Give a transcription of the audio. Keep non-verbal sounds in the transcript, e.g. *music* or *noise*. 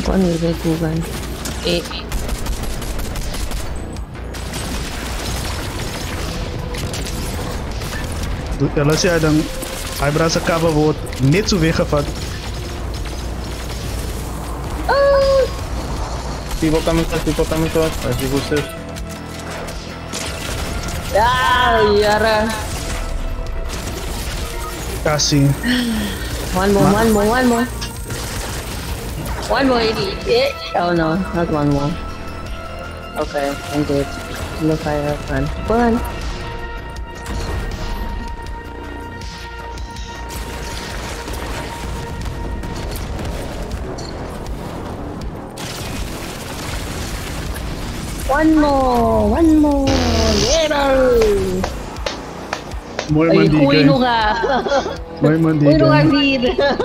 Ako ano yung regugan? Eh, Als jij dan... Hij bracht zijn kabel wordt niet zo weggevat. People coming to us, people coming to us. I see who's this. ah, Yara. Kasi. One more, one more, one more. One more eighty, bitch. Oh no, not one more. Okay, I'm good. Look, I have fun. Fun. One more, one more, yeah, More Ay, money, guys. Uy, no ka. More *laughs* money, guys. *laughs*